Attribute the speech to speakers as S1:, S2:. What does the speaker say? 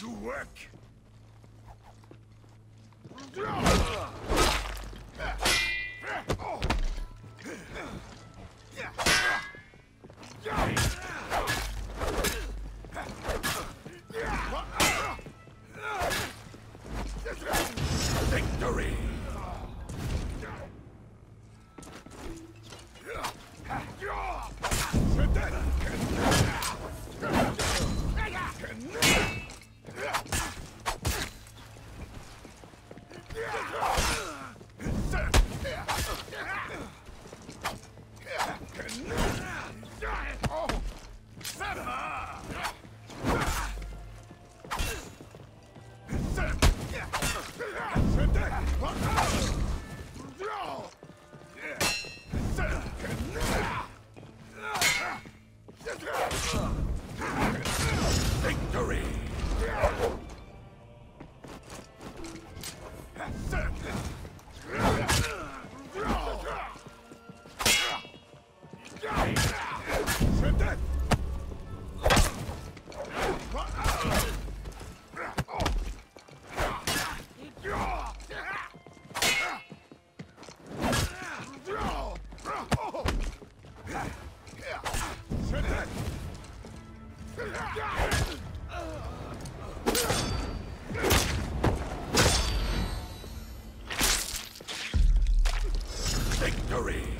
S1: to work! Victory! Sedenta! victory!